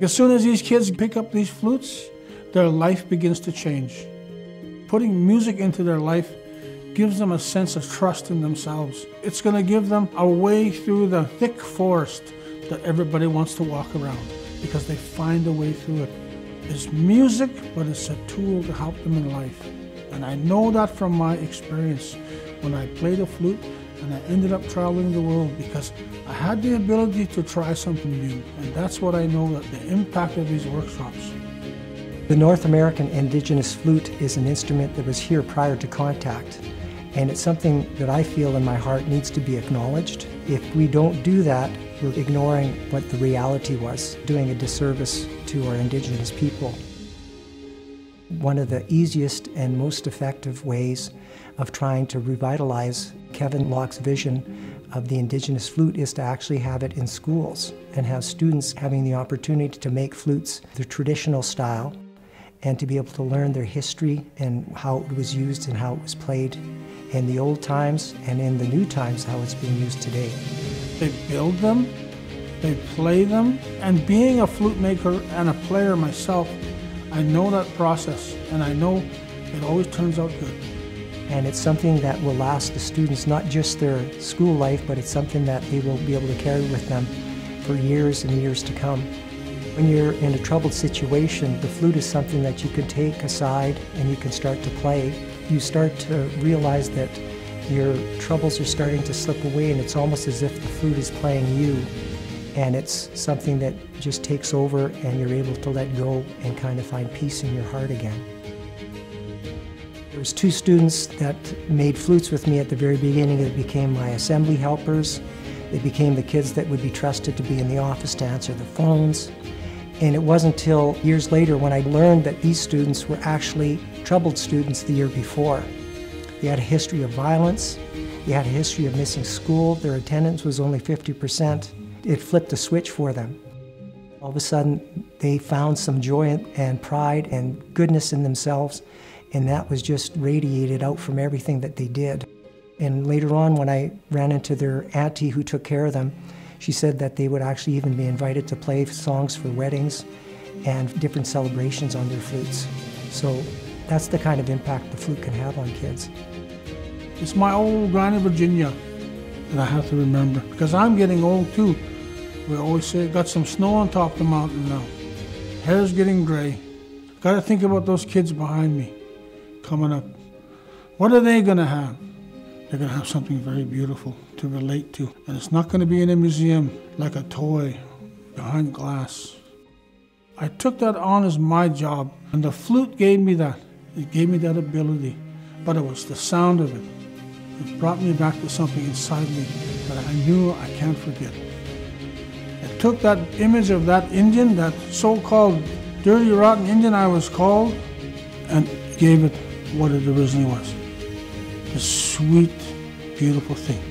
As soon as these kids pick up these flutes, their life begins to change. Putting music into their life gives them a sense of trust in themselves. It's going to give them a way through the thick forest that everybody wants to walk around because they find a way through it. It's music, but it's a tool to help them in life. And I know that from my experience when I play the flute and I ended up traveling the world because I had the ability to try something new. And that's what I know that the impact of these workshops. The North American indigenous flute is an instrument that was here prior to contact. And it's something that I feel in my heart needs to be acknowledged. If we don't do that, we're ignoring what the reality was, doing a disservice to our indigenous people. One of the easiest and most effective ways of trying to revitalize Kevin Locke's vision of the indigenous flute is to actually have it in schools and have students having the opportunity to make flutes the traditional style and to be able to learn their history and how it was used and how it was played in the old times and in the new times how it's being used today. They build them, they play them, and being a flute maker and a player myself, I know that process and I know it always turns out good. And it's something that will last the students not just their school life, but it's something that they will be able to carry with them for years and years to come. When you're in a troubled situation, the flute is something that you can take aside and you can start to play. You start to realize that your troubles are starting to slip away and it's almost as if the flute is playing you. And it's something that just takes over and you're able to let go and kind of find peace in your heart again. There was two students that made flutes with me at the very beginning that became my assembly helpers. They became the kids that would be trusted to be in the office to answer the phones. And it wasn't until years later when I learned that these students were actually troubled students the year before. They had a history of violence, they had a history of missing school, their attendance was only 50%. It flipped a switch for them. All of a sudden, they found some joy and pride and goodness in themselves, and that was just radiated out from everything that they did. And later on, when I ran into their auntie who took care of them, she said that they would actually even be invited to play songs for weddings and different celebrations on their flutes. So that's the kind of impact the flute can have on kids. It's my old Granny Virginia that I have to remember because I'm getting old too. We always say, got some snow on top of the mountain now. Hair's getting gray. Got to think about those kids behind me coming up. What are they going to have? They're going to have something very beautiful to relate to. And it's not going to be in a museum like a toy behind glass. I took that on as my job, and the flute gave me that. It gave me that ability, but it was the sound of it. It brought me back to something inside me that I knew I can't forget. It took that image of that Indian, that so-called dirty, rotten Indian I was called, and gave it what it originally was. The sweet, beautiful thing.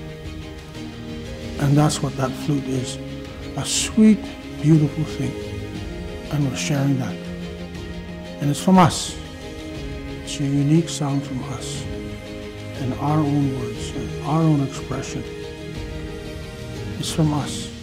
And that's what that flute is. A sweet, beautiful thing. And we're sharing that. And it's from us. It's a unique sound from us. In our own words, in our own expression. It's from us.